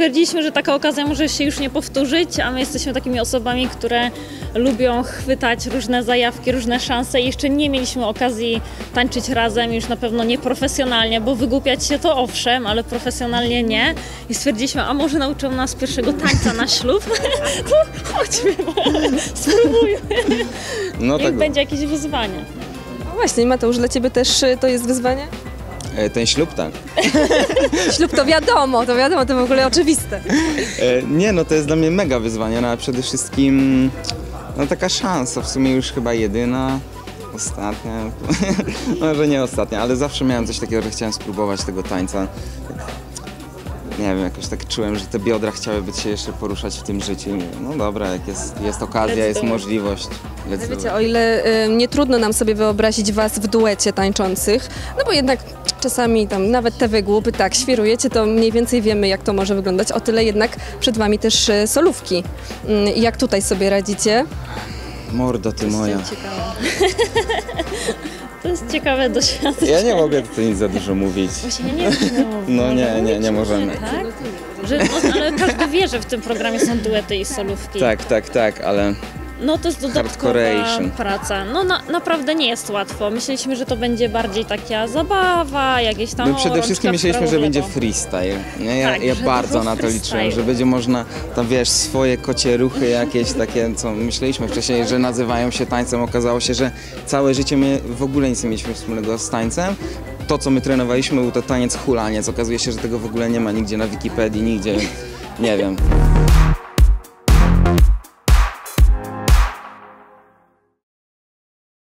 Stwierdziliśmy, że taka okazja może się już nie powtórzyć, a my jesteśmy takimi osobami, które lubią chwytać różne zajawki, różne szanse i jeszcze nie mieliśmy okazji tańczyć razem, już na pewno nie profesjonalnie, bo wygłupiać się to owszem, ale profesjonalnie nie. I stwierdziliśmy, a może nauczą nas pierwszego tańca na ślub? to chodźmy, spróbujmy. No Niech tak, będzie jakieś wyzwanie. No właśnie, Mateusz, dla Ciebie też y, to jest wyzwanie? E, ten ślub tak. Ślub to wiadomo, to wiadomo, to w ogóle oczywiste. E, Nie, no to jest dla mnie mega wyzwanie, no ale przede wszystkim no taka szansa, w sumie już chyba jedyna, ostatnia, może nie ostatnia, ale zawsze miałem coś takiego, że chciałem spróbować tego tańca. Nie wiem, jakoś tak czułem, że te biodra chciałyby się jeszcze poruszać w tym życiu. No dobra, jak jest, jest okazja, jest możliwość. Let's do Wiecie, o ile y, nie trudno nam sobie wyobrazić Was w duecie tańczących, no bo jednak czasami tam nawet te wygłupy tak świrujecie, to mniej więcej wiemy, jak to może wyglądać. O tyle jednak przed Wami też y, solówki. Mm, Jak tutaj sobie radzicie? Mordo ty moja. To jest ciekawe doświadczenie. Ja nie mogę tutaj nic za dużo mówić. Właśnie nie wiem, No możemy nie, nie, nie możemy. Tak? Że, no, ale każdy wie, że w tym programie są duety i solówki. Tak, tak, tak, ale No to jest dodatkowa praca. No na, naprawdę nie jest łatwo. Myśleliśmy, że to będzie bardziej taka zabawa, jakieś tam My przede wszystkim myśleliśmy, że będzie freestyle. Nie? Ja, Tak, ja bardzo na to liczyłem, że będzie można tam wiesz, swoje kocie ruchy jakieś takie, co myśleliśmy wcześniej, że nazywają się tańcem. Okazało się, że całe życie my w ogóle nic nie mieliśmy wspólnego z tańcem. To, co my trenowaliśmy, był to taniec hulaniec. Okazuje się, że tego w ogóle nie ma nigdzie na Wikipedii, nigdzie, nie wiem.